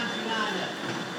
time tonight.